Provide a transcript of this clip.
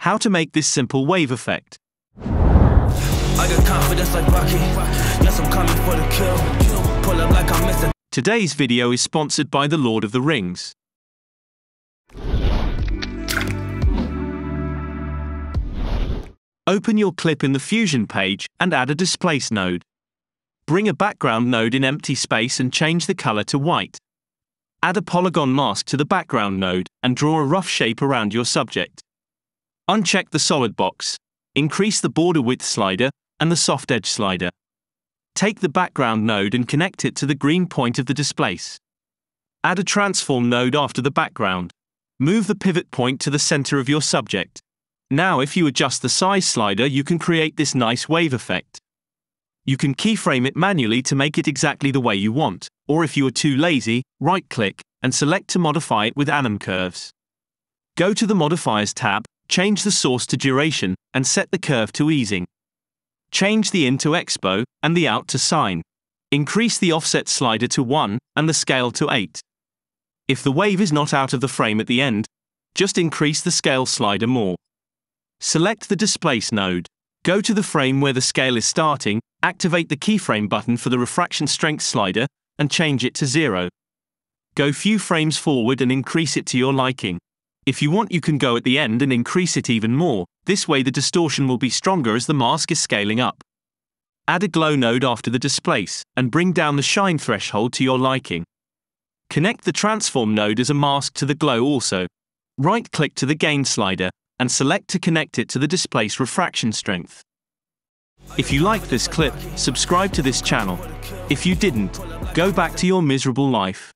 how to make this simple wave effect. I got confidence like Rocky. Yes, I'm coming for the kill. Pull up like I'm Mr. Today's video is sponsored by The Lord of the Rings. Open your clip in the Fusion page and add a displace node. Bring a background node in empty space and change the color to white. Add a polygon mask to the background node and draw a rough shape around your subject. Uncheck the solid box. Increase the border width slider and the soft edge slider. Take the background node and connect it to the green point of the displace. Add a transform node after the background. Move the pivot point to the center of your subject. Now if you adjust the size slider you can create this nice wave effect. You can keyframe it manually to make it exactly the way you want, or if you are too lazy, right-click and select to modify it with anim curves. Go to the Modifiers tab, change the source to duration, and set the curve to easing. Change the in to expo and the out to sine. Increase the offset slider to 1 and the scale to 8. If the wave is not out of the frame at the end, just increase the scale slider more. Select the displace node. Go to the frame where the scale is starting, activate the keyframe button for the refraction strength slider, and change it to 0. Go few frames forward and increase it to your liking. If you want you can go at the end and increase it even more, this way the distortion will be stronger as the mask is scaling up. Add a glow node after the displace, and bring down the shine threshold to your liking. Connect the transform node as a mask to the glow also. Right-click to the gain slider, and select to connect it to the displace refraction strength. If you like this clip, subscribe to this channel. If you didn't, go back to your miserable life.